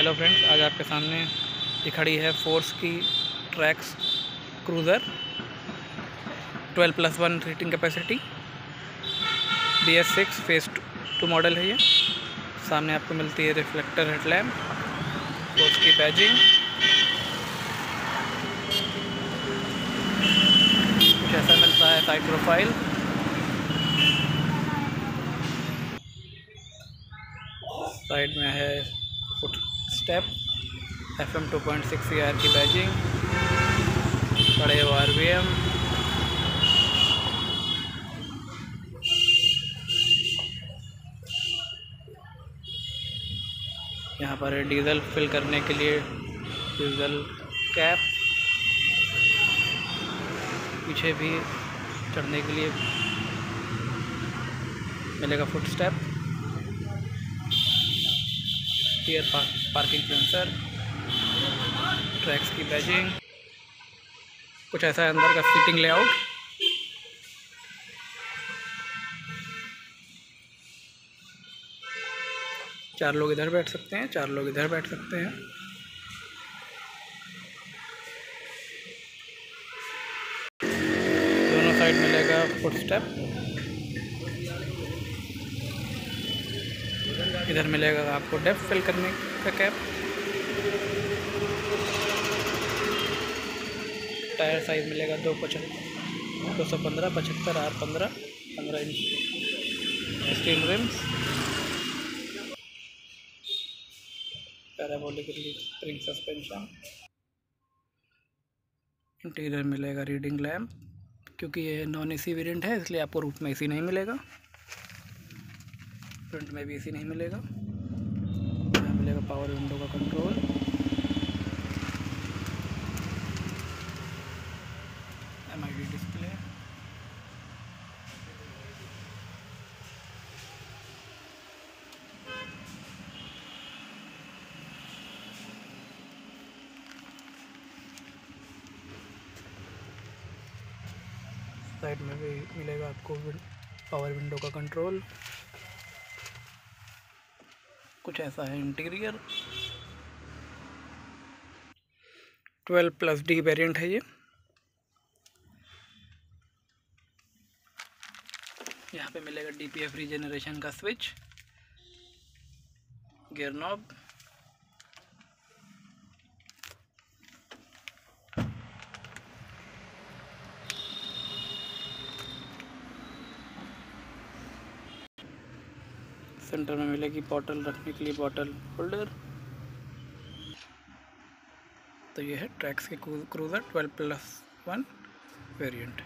Hello friends आज आपके सामने ये खड़ी है फोर्स की Trax Cruiser 12 plus one seating capacity B S six phase two model है ये। सामने आपको मिलती है रिफ्लेक्टर हेडलैम्प फोर्स की बैजिंग कुछ ऐसा मिलता है साइड प्रोफ़ाइल साइड में है foot step F M two point six R की बैजिंग बड़े आर वी एम यहाँ पर डीज़ल फिल करने के लिए डीज़ल कैप पीछे भी चढ़ने के लिए मिलेगा foot step rear parking sensor Trax की बैजिंग कुछ ऐसा है अंदर का सीटिंग लेआउट चार लोग इधर बैठ सकते हैं, चार लोग इधर बैठ सकते हैं। दोनों साइड मिलेगा फुट स्टेप इधर मिलेगा आपको डेप्थ फिल करने। का कैप टायर साइज़ मिलेगा दो पचहत्तर, दो सौ पंद्रह, पचहत्तर, आर पंद्रह पंद्रह inch. Steel rims parabolic spring suspension interior मिलेगा रीडिंग लैम्प क्योंकि ये नॉन एसी वेरिएंट है, इसलिए आपको रूप में एसी नहीं मिलेगा। फ्रंट में भी एसी नहीं मिलेगा। मिलेगा पावर विंडो का control M I display side में भी मिलेगा आपको पावर विंडो का कंट्रोल कुछ ऐसा है interior twelve plus D variant है ये। यहाँ पे मिलेगा डीपीएफ रीजेनरेशन का स्विच गियर नॉब सेंटर में मिलेगी बॉटल रखने के लिए बॉटल होल्डर। तो ये है ट्रैक्स के Cruiser, twelve plus one variant.